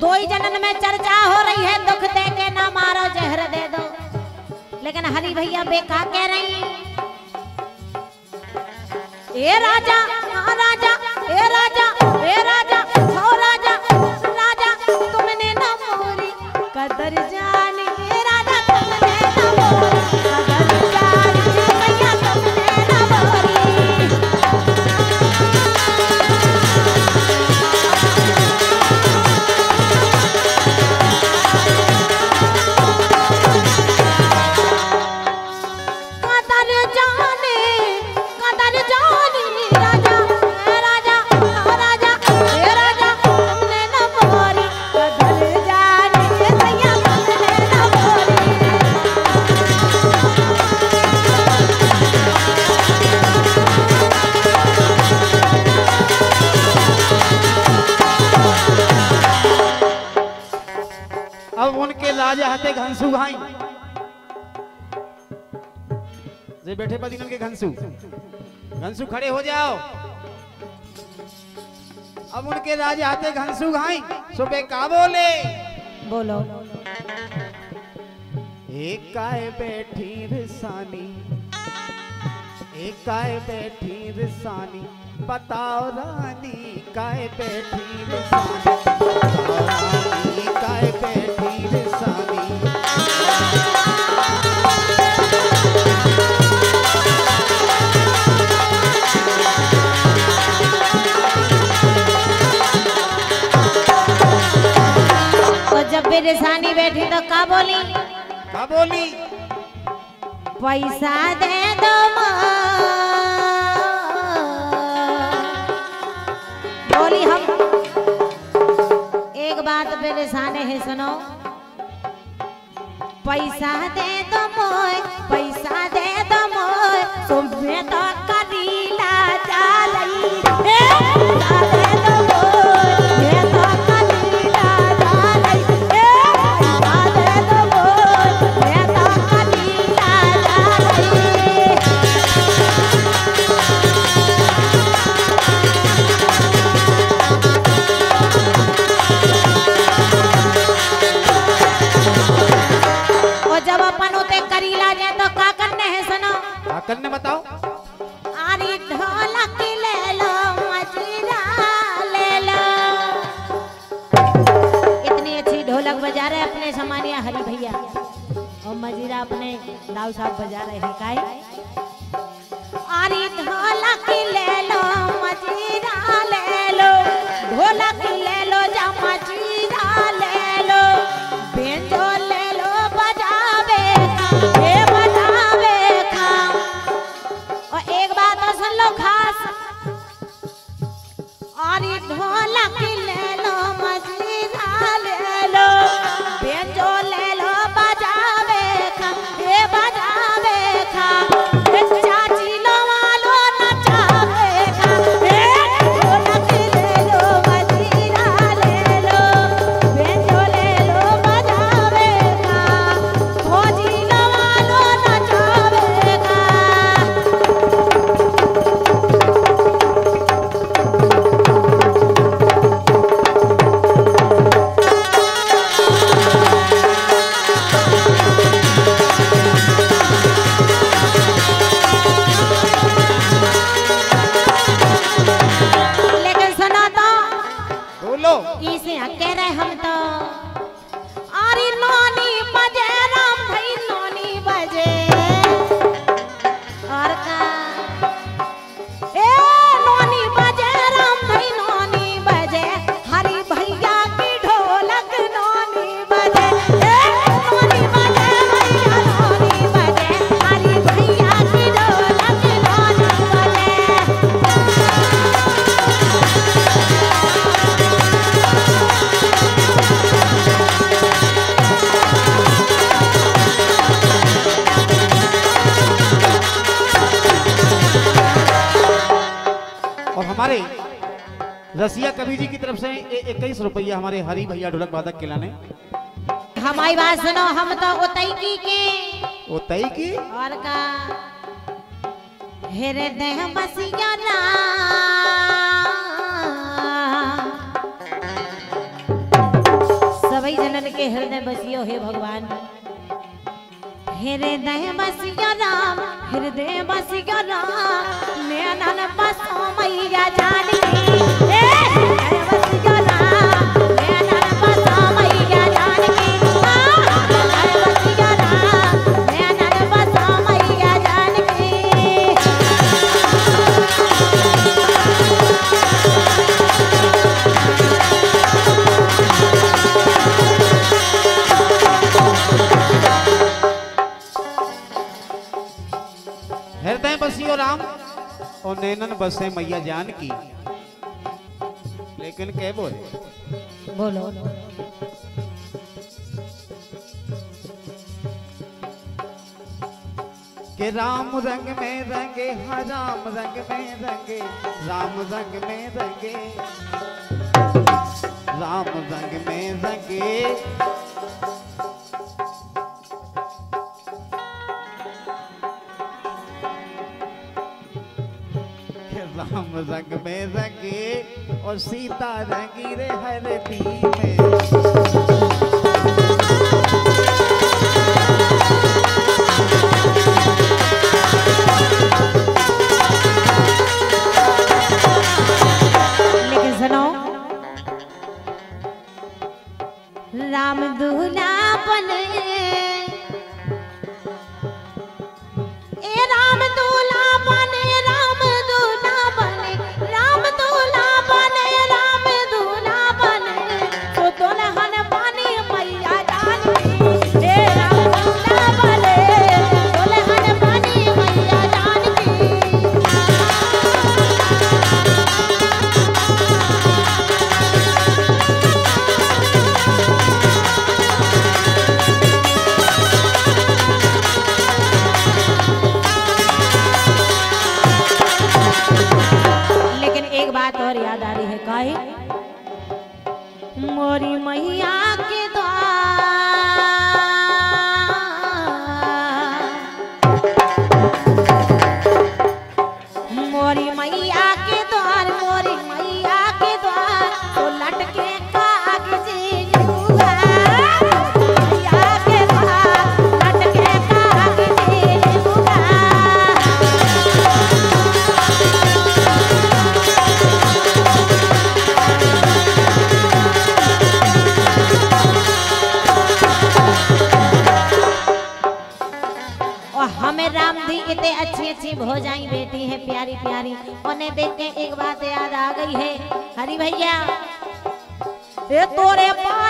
दो ही जनन में चर्चा हो रही है, दुख दे के ना मारो, जहर दे दो। लेकिन हरी भैया बेका कह रही ए राजा हाँ राजा ए राजा ए राजा हते घंसू भाई जे बैठे पदिनन के घंसू घंसू खड़े हो जाओ। अब उनके राजा हते घंसू घाई। सुबह का बोले? बोलो। एक काय बैठी रिसानी। एक काय बैठी रिसानी। बताओ रानी काय बैठी रिसानी। बेरेसानी बैठी तो का बोली? का बोली? पैसा दे दो। बोली हम। एक बात परेशान है सुनो। पैसा दे दो मोय पैसा दे हरी भैया। और मजीरा अपने दाऊ साहब बजा रहे हैं, काय? अरे ढोलक ले लो, मजीरा ले लो। ढोलक रसिया कवि जी की तरफ़ से इक्कीस रुपया हमारे हरी भैया ढोलक बाधक के लाने हमारी बात सुनो हम तो उतई की के। उतई की? और का? हृदय मसिया ना। सभी जनन के हृदय बसियो हे भगवान। हेरे हृदय बसियो राम हृदय बसियो मैं नन बसो मैया जानी। बसे मैया जान की। लेकिन क्या बोले। बोलो। के राम रंग में रंगे हाँ राम रंग में रंगे राम रंग में रंगे राम रंग में रंगे। राम रंग में रंगे और सीता रंगी रे दी में। मैया के द्वार हो जाई बेटी है प्यारी प्यारी। उन्हें देख के एक बात याद आ गई है। हरी भैया ये तोरे पास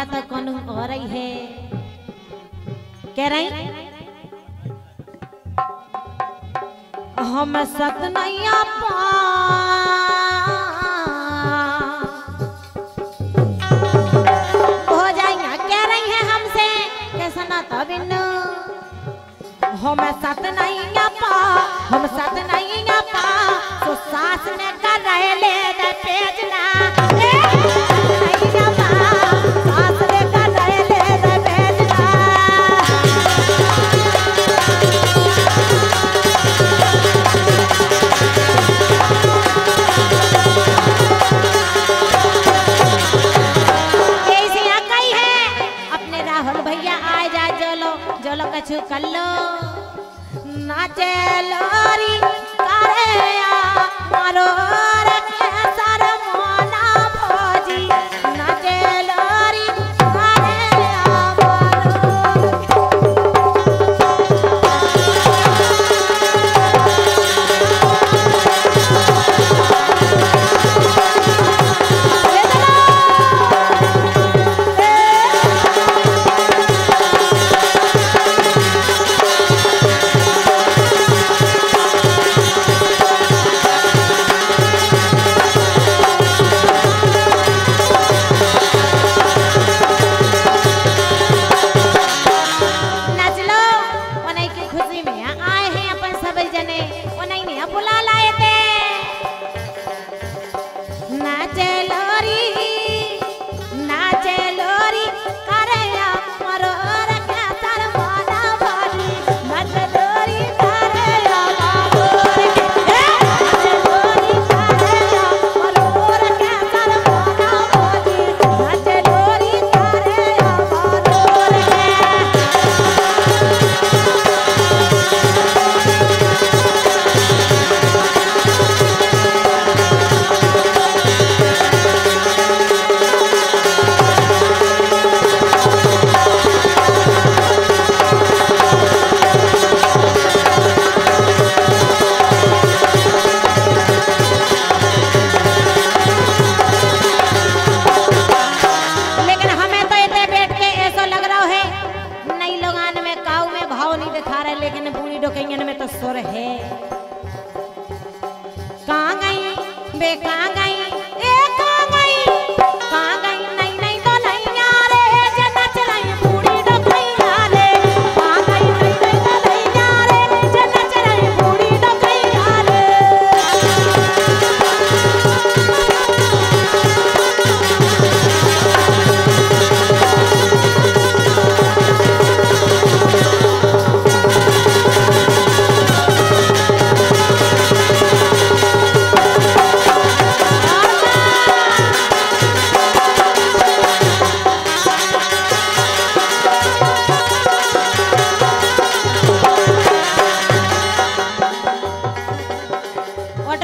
माया तो कौन हो रही है? कह रही हम सतनैया पा हो जाइया, कह रही है हमसे कैसा ना कैसना तबिन हम सतनैया पा हम सतनैया पा तो सास ने कर रहे, ले पेजना।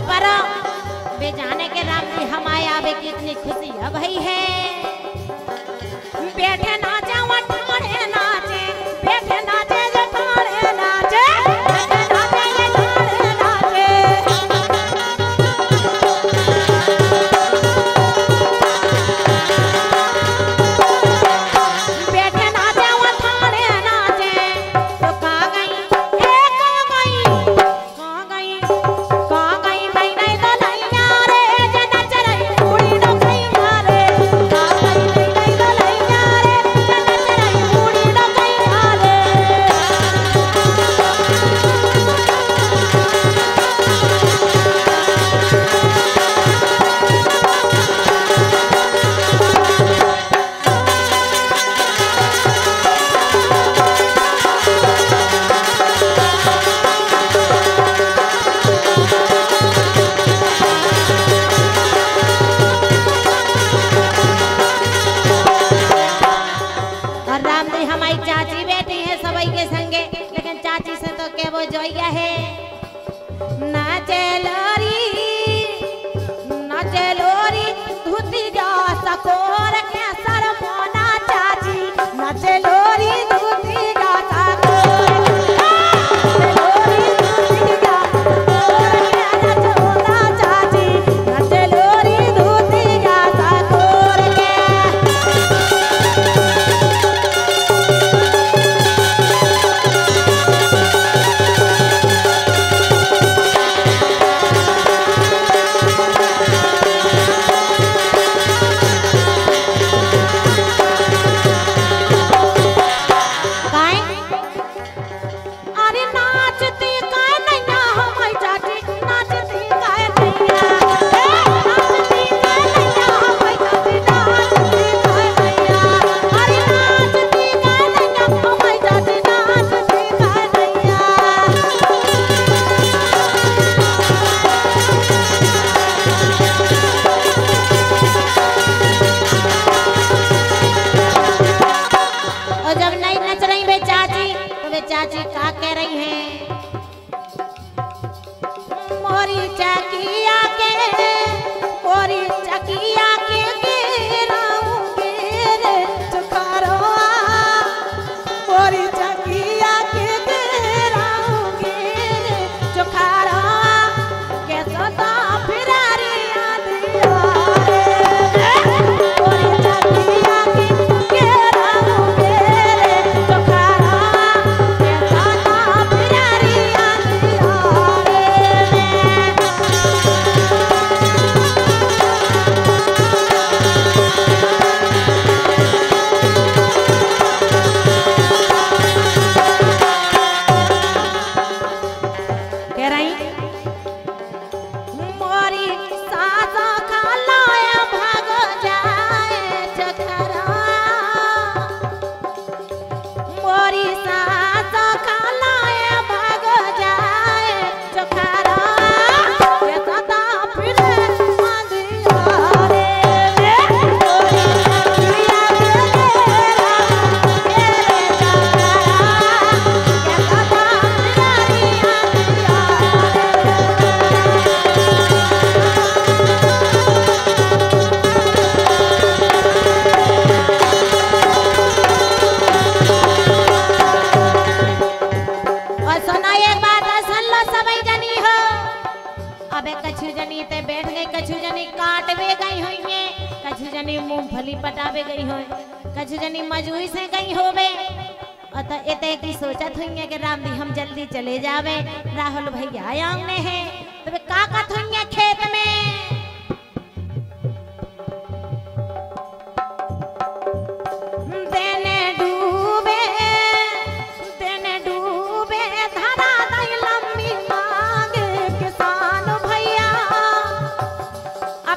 पर। बेजाने के राम जी हम आए आवे की इतनी खुशी। अब है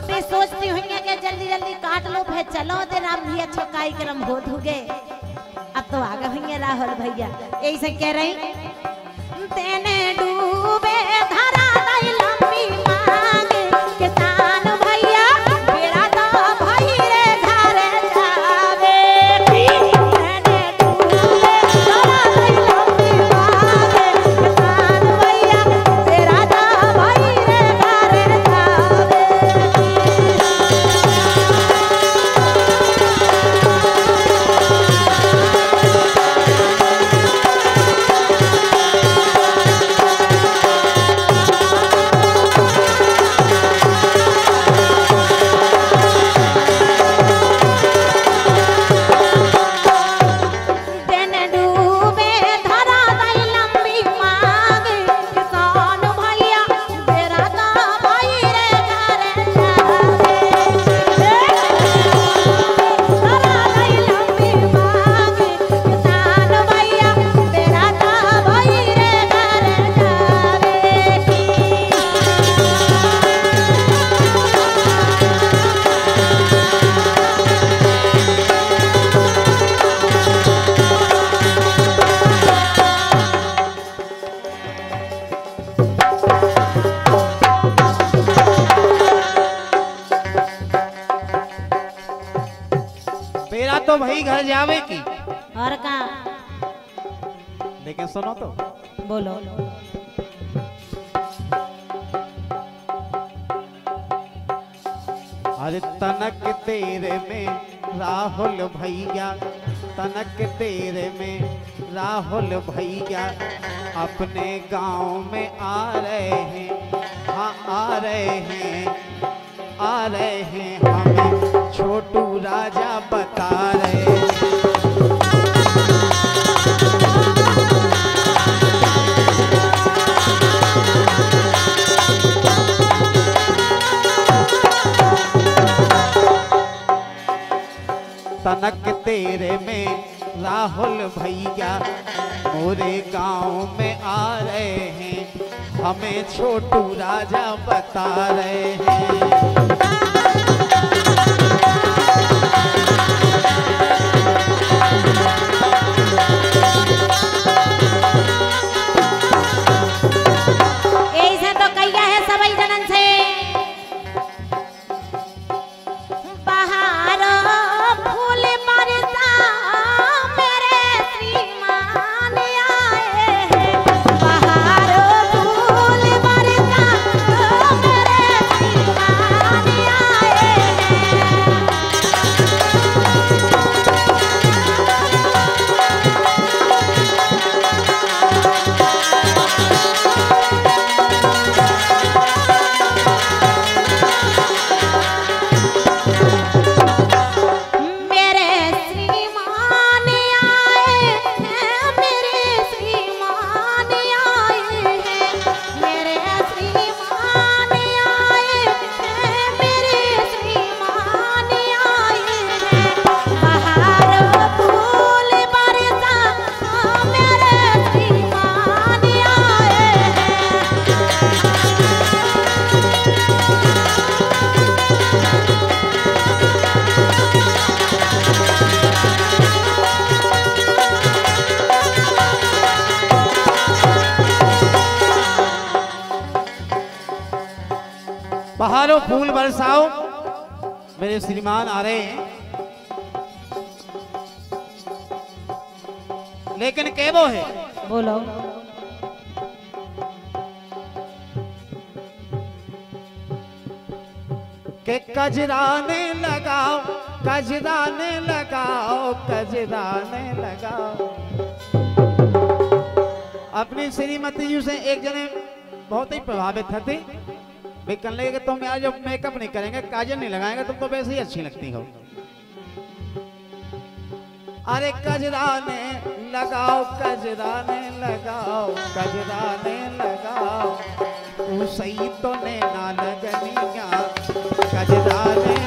अपने सोचती हुई कि जल्दी जल्दी काट लो, फिर चलो दे राम भैया छोकाई क्रम हो धुगे। अब तो आगे हुई राहुल भैया, यही से कह रही तेने डूबे लेकिन सुनो तो बोलो अरे तनक तेरे में राहुल भैया तनक तेरे में राहुल भैया अपने गाँव में आ रहे हैं हाँ आ रहे हैं आ रहे हैं हमें छोटू राजा बता रहे तनक तेरे में, राहुल भैया मोरे गाँव में आ रहे हैं। हमें छोटू राजा बता रहे हैं। फूल बरसाओ मेरे श्रीमान आ रहे हैं। लेकिन के वो है। बोलो। के कजराने लगाओ कजराने लगाओ कजराने लगाओ। अपनी श्रीमती जी से एक जने बहुत ही प्रभावित थे। वे कहने लगे तुम आज जब मेकअप नहीं करेंगे, काजल नहीं लगाएँगे तुम तो वैसे ही अच्छी लगती हो। अरे कजराने लगाओ कजराने लगाओ कजराने लगाओ। सही तो ने ना लगनिया कजराने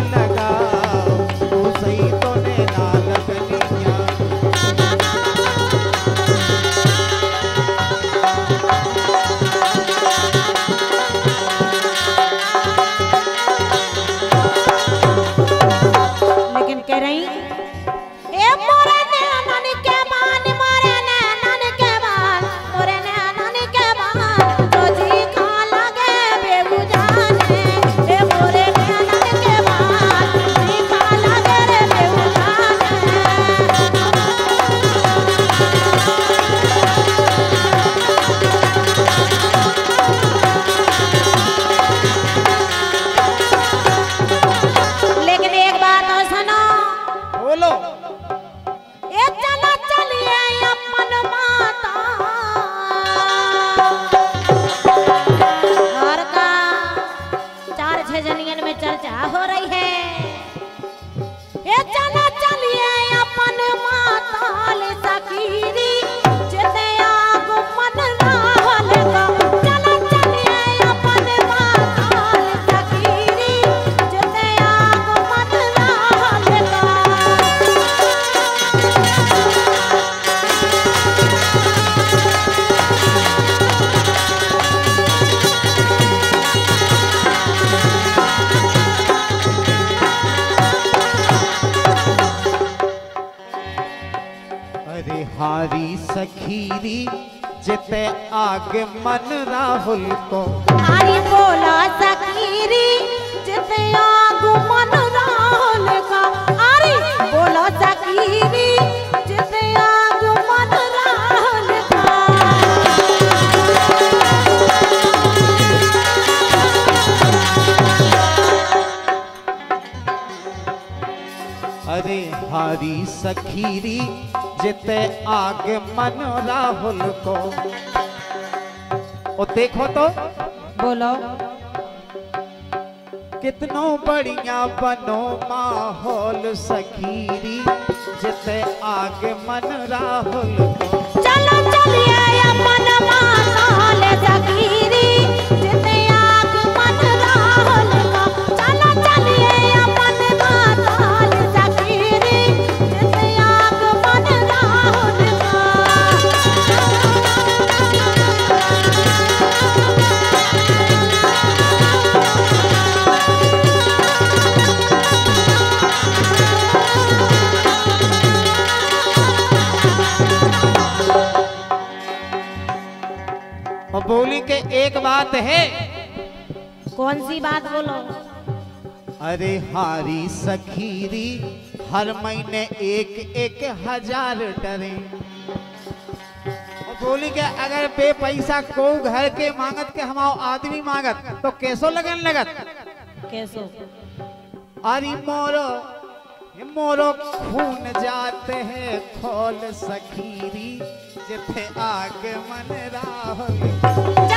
सखीरी जिते आगे मन राहुल को। आरी बोला सकीरी जिते आगु मन राहुल का। आरी बोला सकीरी जिते आगु मन राहुल का। अरे हारी सखीरी जिते आगे मन राहुल को। ओ देखो तो बोलो। कितनो बढ़िया बनो माहौल सखीरी जिते आगे मन राहुल को। चलो चलिए अपन माताल सकीरी अरे हारी सखीरी हर महीने एक एक हज़ार डरे। बोली के अगर पे पैसा को घर के मांगत के हमाओ आदमी मांगत तो कैसो लगन लगत? कैसो? अरे मोरो मोरो खून जाते हैं खोल सखीरी जिथे आग मन राहुल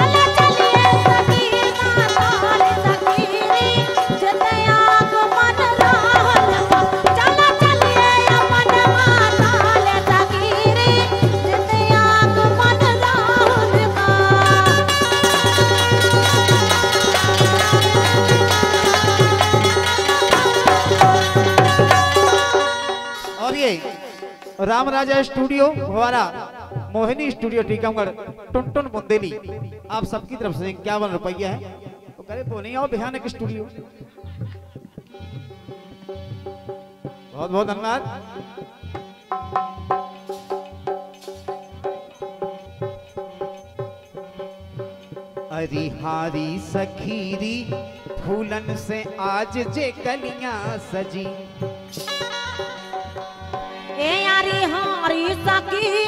राम राजा स्टूडियो, हमारा मोहिनी स्टूडियो, टीकमगढ़, टुनटुन बुंदेली। आप सबकी तरफ़ से इक्यावन रुपया है। तो करे तो नहीं, आओ बिहान के स्टूडियो। बहुत बहुत धन्यवाद। अरी हारी सखीरी, फूलन से आज जे कलियाँ सजी। ए यारी हारी सकीरी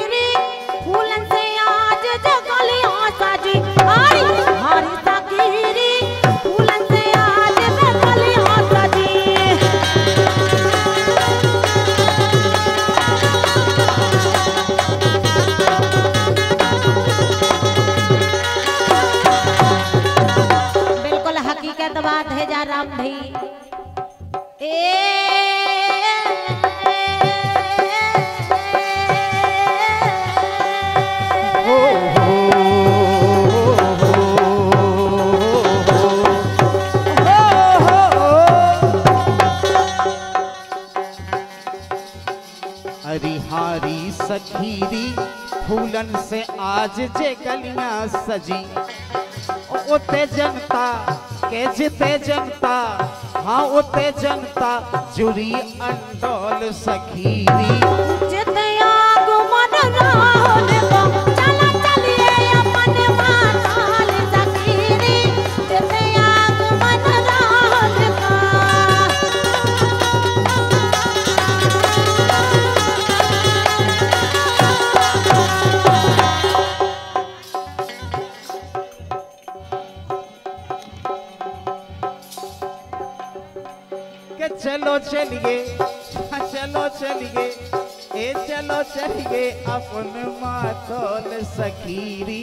फूलन से आज जे गलियाँ सजी उते जनता, के जिते जनता हाँ उते जनता, जुड़ी अंडोल सखीरी चलिए अपन माथोल सखीरी।